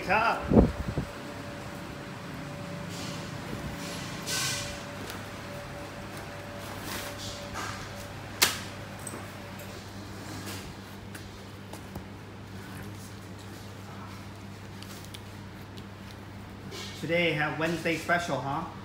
wake up. Today, have Wednesday special, huh?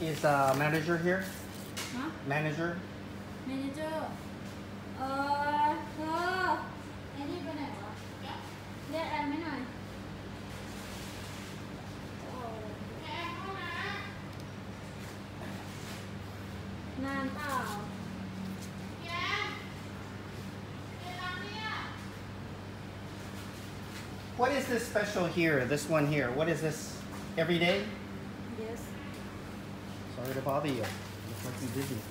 'Is uh, manager here? ฮะ Manager? เมเนเจอร์ เออเธอไอ้นี่ไปไหนวะเรียกแอนไม่หน่อยโอ้นานเปล่า What is this special here? This one here. What is this? Every day? Yes Sorry to bother you. Looks like you're busy. ท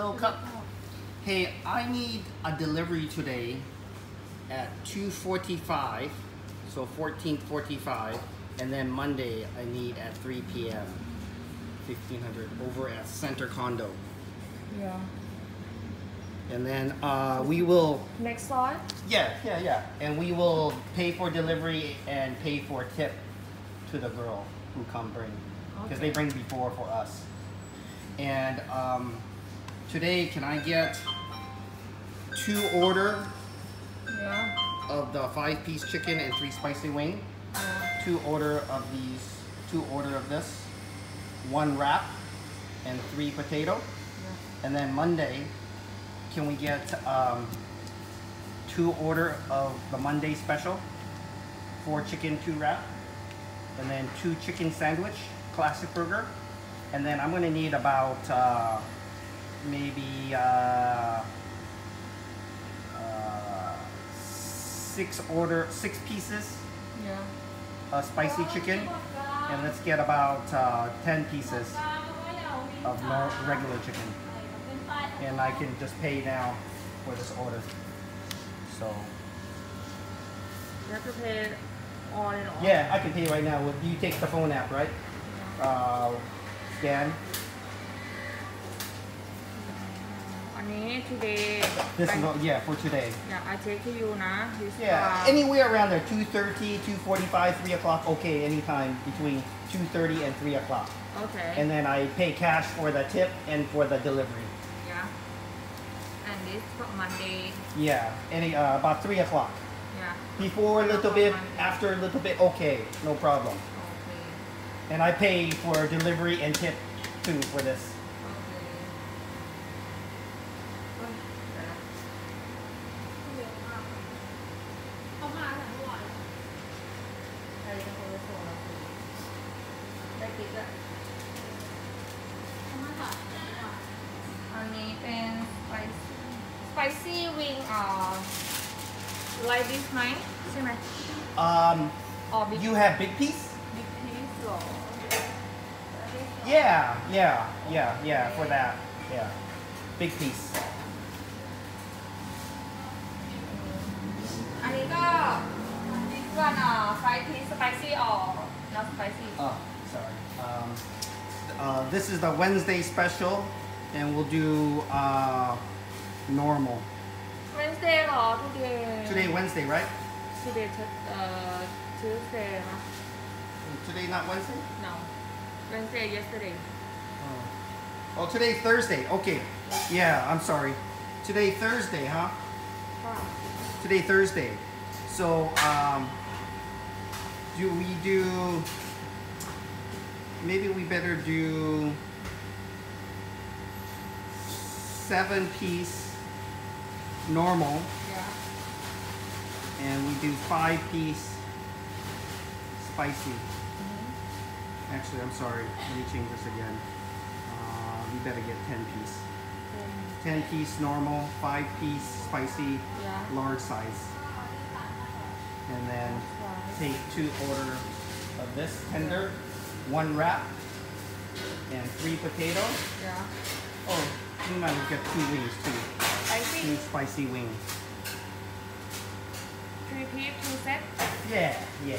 little cup. Hey, I need a delivery today at 2:45, so 14:45, and then Monday I need at 3 p.m. 1500 over at Center Condo, Yeah. and then uh, we will. Next slide. Yeah, yeah, yeah, and we will pay for delivery and pay for tip to the girl who come bring, because they bring before for us. And um, today, can I get two order Yeah. of the five piece chicken and three spicy wing, Yeah. two order of these, two order of this, one wrap, and three potato. yeah. And then Monday, can we get um, two order of the Monday special, four chicken, two wrap, and then two chicken sandwich, classic burger, and then I'm gonna need about uh, maybe uh, uh, six order, six pieces Yeah. of spicy chicken, and let's get about uh, ten pieces of regular chicken. and I can just pay now for this order. So You have to pay on and off. yeah, I can pay right now. Well, You take the phone app, right? Uh, scan. อันนี้ today This is all, yeah for today. yeah I take to you นะ this Yeah, one. anywhere around there, 2.30, 2.45, 3 o'clock, okay, anytime between 2.30 and 3 o'clock. okay And then I pay cash for the tip and for the delivery. yeah and this for Monday Yeah, any uh, about 3 o'clock. yeah Before a little bit, after a little bit, okay, no problem. okay And I pay for delivery and tip too for this. spicy wing อ่า like this ไหมใช่ไหม Um, อ๋อ big you have big piece? big piece หรอ Yeah, yeah, yeah, yeah, for that. Yeah. Big piece. อันนี้ก็ this one อ่า fried piece spicy or not spicy Oh, sorry. Um, uh, this is the Wednesday special, and we'll do uh, normal. Wednesday or today? Today Wednesday, right? Today, uh, Tuesday. Huh? Today not Wednesday? No. Wednesday, yesterday. Oh, oh today Thursday. Okay. Yeah, I'm sorry. Today Thursday, huh? Wow. Today Thursday. So, um, do we do, maybe we better do seven piece normal, yeah and we do five piece spicy. Actually, I'm sorry. Let me change this again. Uh, we better get ten piece. Ten piece normal, five piece spicy, yeah large size. And then take two order of this tender, one wrap, and three potatoes. yeah Oh, we might get two wings too. Spicy Two spicy wings. three piece two set Yeah, yeah.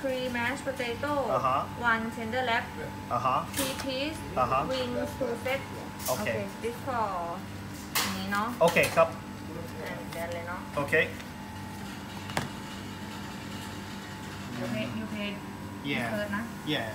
three mashed potato Uh-huh. one tender lap Uh huh. three piece Uh-huh. wings two set Okay. this for อันนี้เนาะ Okay, cup. and เดี๋ยวเลยเนาะ Okay. you pay you pay Yeah. เพิ่มนะ Yeah.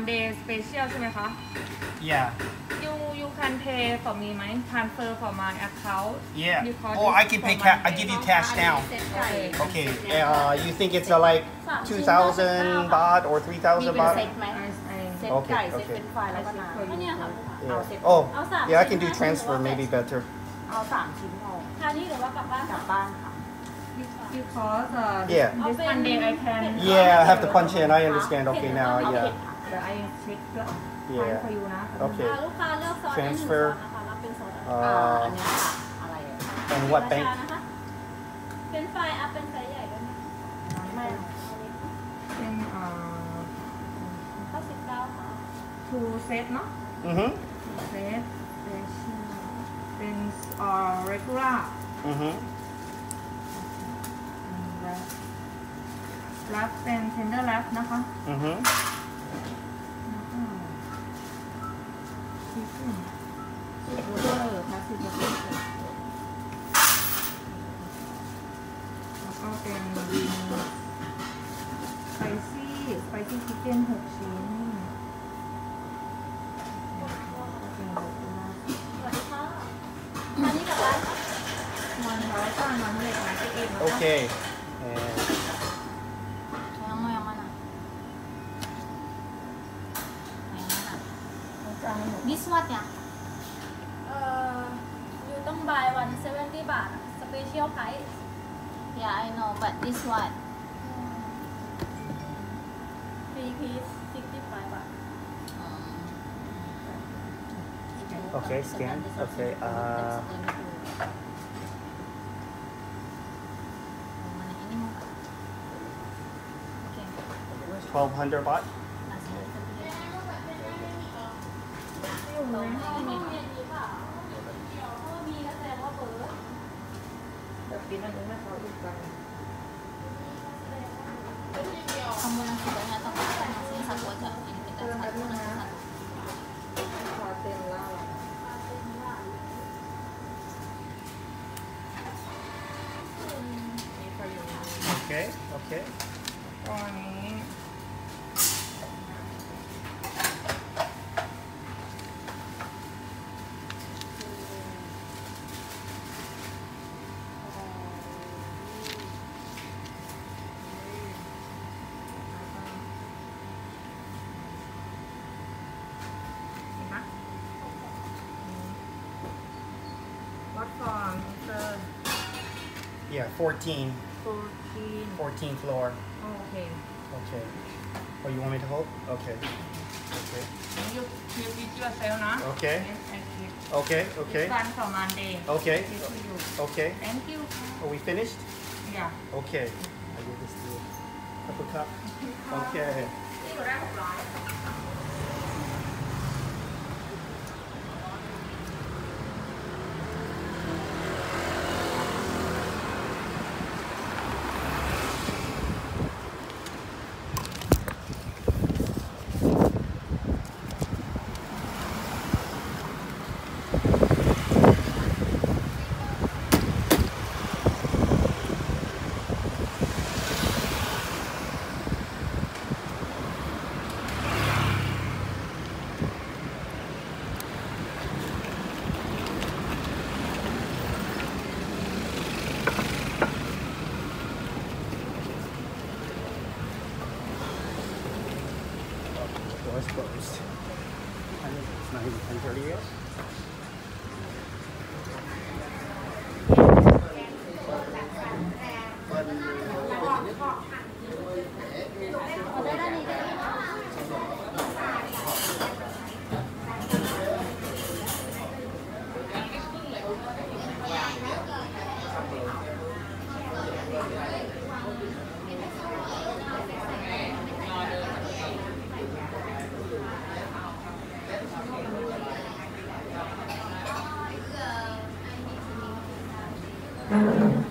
เอ่อ Monday special ใช่ไหมคะ Yeah. You you can pay for me ไหม transfer for my account Yeah. Because Oh, this I can for pay my cash. I pay. give you cash now. เซ็ตไก่ Okay. Uh, you think it's uh, like 2,000 baht or 3,000 มีเป็น baht? เซ็ตไหม I I เซ็ต Okay, ไก่ เซ็ต okay. เป็นไฟแล้วก็น้ำ ก็เนี่ยค่ะ เอาเซ็ต Oh, เอาสาม yeah, I can ชิ้ do น transfer, maybe better. เอาสามชิ้นพอ ทานนี่หรือว่ากลับบ้าน กลั ค่ะ บบ้านค่ะ because uh, Yeah. this Monday I can Yeah, I have to punch in. I understand. Okay, now, เอา yeah. เผ็ดค่ะ เดี๋ยว I check แล้ว Yeah. for you นะ Okay. อ่าลูกค้าเลือกซอสได้หนึ่งซอส Transfer นะคะรับเป็นซอสอ่า Uh, อันเนี้ยค่ะอะไรอะ and what bank? นะคะเป็นไฟอัพเป็นไซส์ใหญ่ด้วยนะไม่เอาเลยค่ะเป็นเอ่อเก้าสิบเก้าค่ะ two set เนาะ Mm-hmm. set special เป็นเอ่อ regular Mm-hmm. แล้วรับเป็น tender wrap นะคะ Mm-hmm. Oke. Okay. Eh. This one ya? Uh, you don't buy special price. Yeah, I know, but this one. Hmm. Three piece sixty five. Oke, hmm. okay, scan. Oke, okay, uh, 1200 baht. Okay, okay. Morning. 14. 14. 14 floor. Oh, okay. Okay. Oh, you want me to hold? Okay. Okay. You keep it yourself, no? Okay. Yes, I keep. Okay, okay. This one for Monday. Okay. Okay. Thank you. Are we finished? Yeah. Okay. I give this to you. Cup of cup. Okay. นี่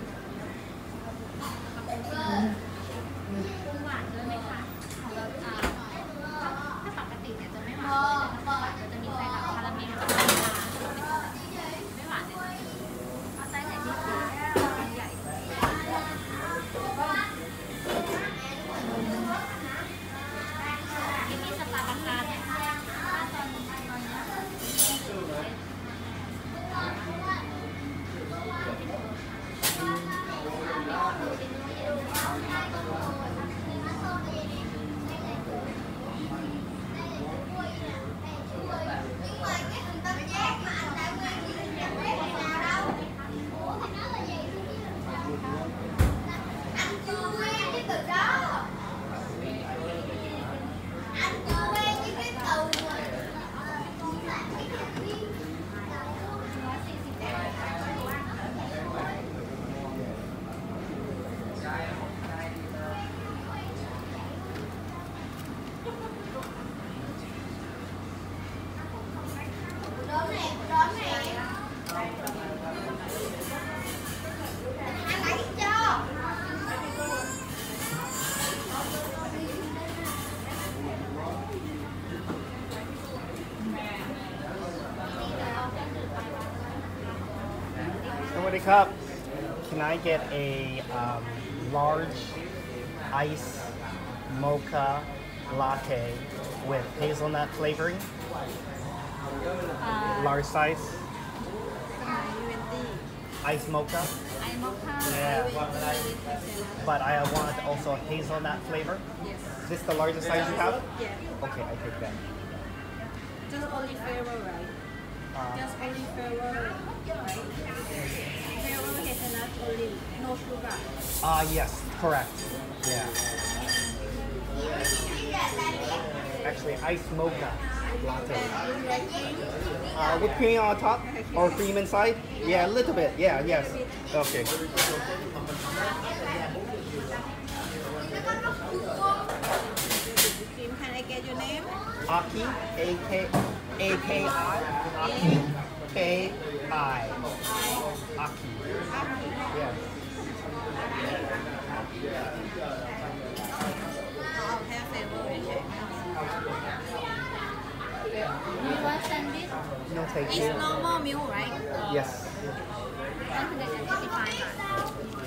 pick up, can I get a um, large ice mocha latte with hazelnut flavoring? Uh, large size? Ice mocha? Ice mocha. Yeah. But I want also hazelnut flavor? Yes. Is this the largest size you have? Yeah. Okay, I take that. Just only flavor, right? Just only right? Flavor hazelnut only, no sugar. uh, yes, correct. Yeah. Actually, ice mocha latte. Uh, whipped cream on top or cream inside? Yeah, a little bit. Yeah, yes. Okay. Can I get your name? Aki, A K A K I, Aki, K I, Aki. Yeah. I'll have flavor, okay. you want sandwich No, thank It's you. normal meal, right? Yes. นั่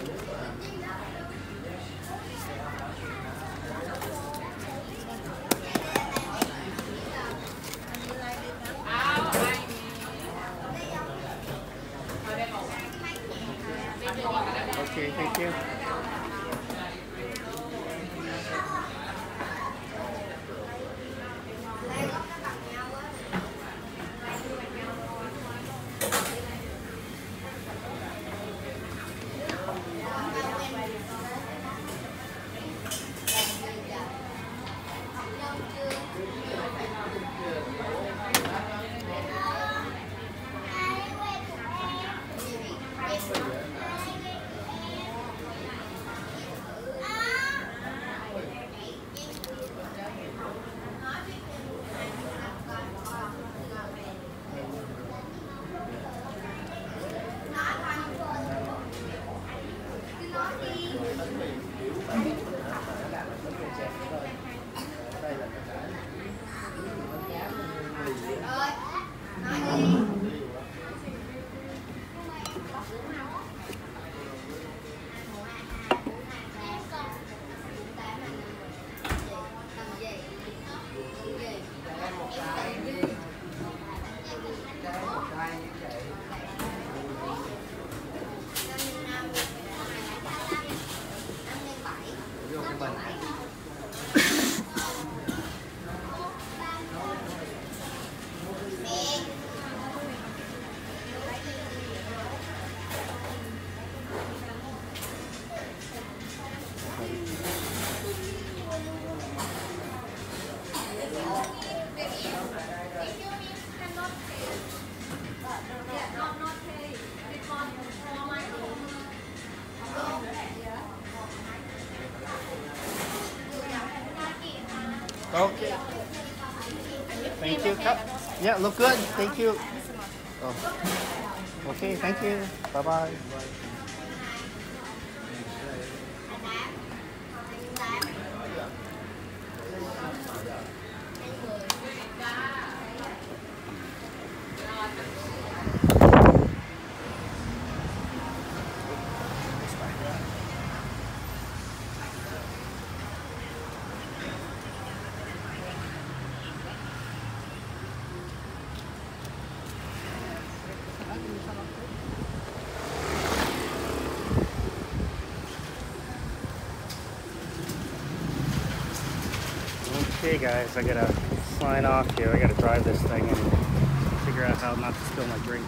Yeah, look good. Thank you. Oh. Okay, thank you. Bye bye bye. Okay guys, I gotta sign off here. I gotta drive this thing and figure out how not to spill my drink.